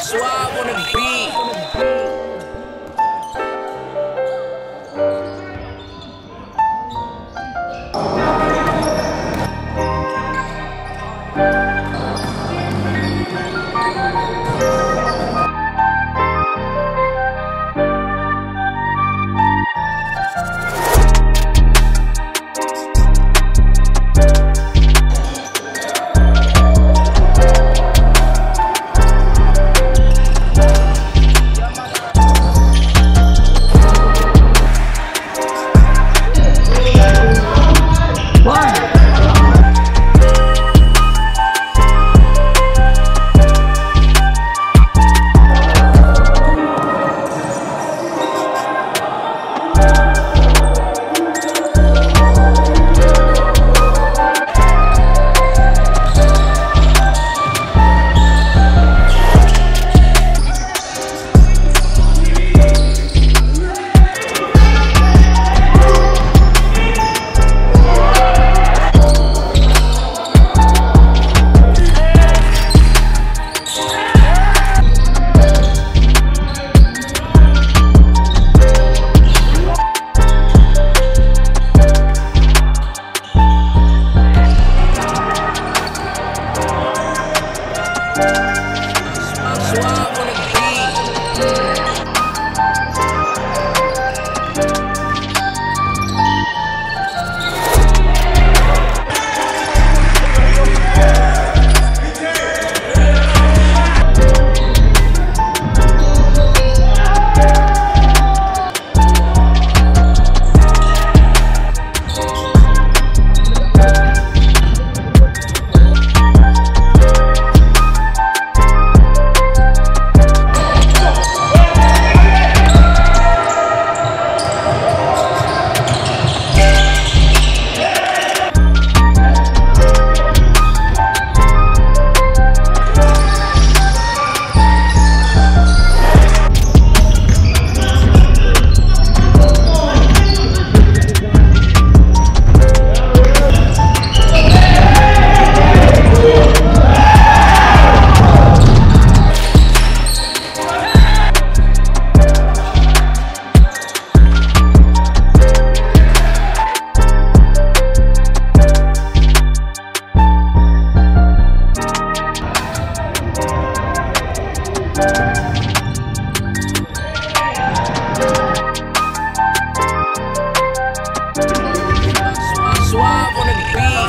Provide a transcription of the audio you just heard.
Suave on the beat. Smoke, smoke. suave on the beat.